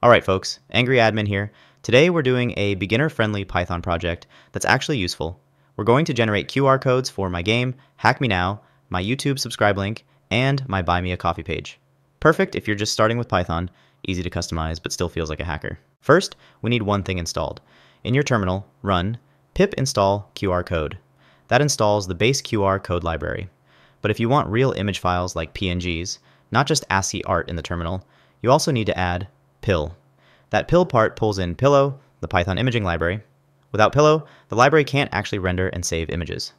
Alright folks, Angry Admin here. Today we're doing a beginner-friendly Python project that's actually useful. We're going to generate QR codes for my game, Hack Me Now, my YouTube subscribe link, and my Buy Me a Coffee page. Perfect if you're just starting with Python, easy to customize but still feels like a hacker. First, we need one thing installed. In your terminal, run pip install QR code. That installs the base QR code library. But if you want real image files like PNGs, not just ASCII art in the terminal, you also need to add PIL. That PIL part pulls in Pillow, the Python imaging library. Without Pillow, the library can't actually render and save images.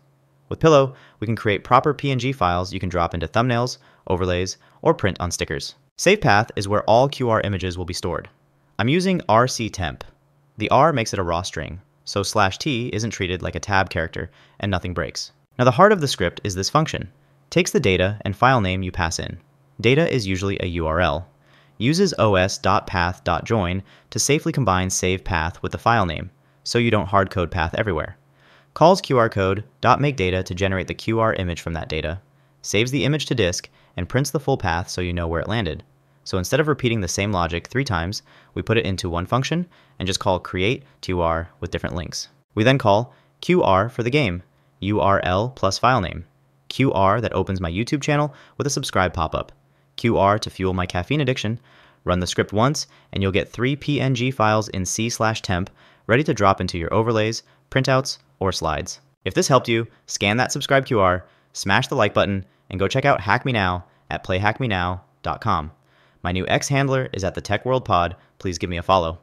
With Pillow, we can create proper PNG files you can drop into thumbnails, overlays, or print on stickers. SavePath is where all QR images will be stored. I'm using rctemp. The R makes it a raw string, so slash t isn't treated like a tab character and nothing breaks. Now the heart of the script is this function. takes the data and file name you pass in. Data is usually a URL, uses os.path.join to safely combine save path with the file name, so you don't hardcode path everywhere. Calls QR .makeData to generate the QR image from that data, saves the image to disk, and prints the full path so you know where it landed. So instead of repeating the same logic three times, we put it into one function and just call create QR with different links. We then call QR for the game, URL plus file name, QR that opens my YouTube channel with a subscribe pop-up, QR to fuel my caffeine addiction, run the script once, and you'll get three PNG files in C slash temp ready to drop into your overlays, printouts, or slides. If this helped you, scan that subscribe QR, smash the like button, and go check out Hack Me Now at playhackmenow.com. My new X handler is at the Tech World Pod. Please give me a follow.